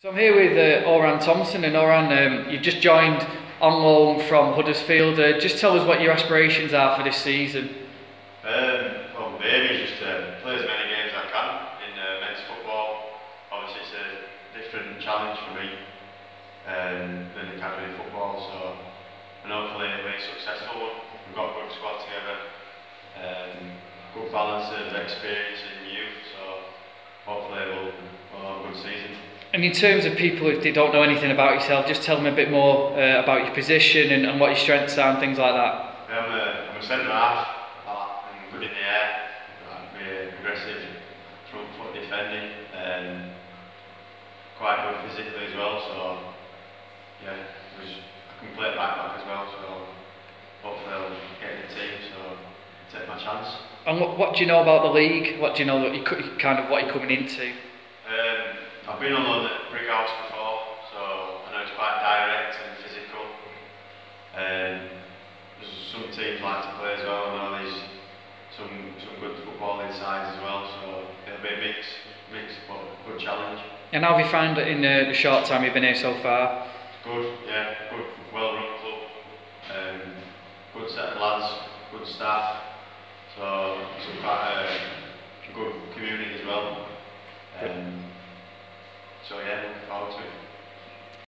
So I'm here with uh, Oran Thompson, and Oran, um, you've just joined on loan from Huddersfield. Uh, just tell us what your aspirations are for this season. Um, well, maybe just to play as many games as I can in uh, men's football. Obviously, it's a different challenge for me um, than academy football, so and hopefully it'll be a successful one. We've got a good squad together, um, good balance of experience and youth, so hopefully we'll And in terms of people if they don't know anything about yourself, just tell them a bit more uh, about your position and, and, what your strengths are and things like that. I'm a, I'm a centre half. I'm good in the air. I'm aggressive front foot defending and quite good physically as well. So yeah, I can play right back as well. So hopefully I'll get in the team. So take my chance. And what, what do you know about the league? What do you know that you kind of what you're coming into? I've been on loan at Brighouse before, so I know it's quite direct and physical. Um, there's some teams like to play as well. I know there's some some good football inside as well, so it'll be a mix, mix but good challenge. And how have you found it in uh, the short time you've been here so far? Good, yeah, good, well-run club, um, good set of lads, good staff, so some quite a good community as well. So yeah, looking forward to it.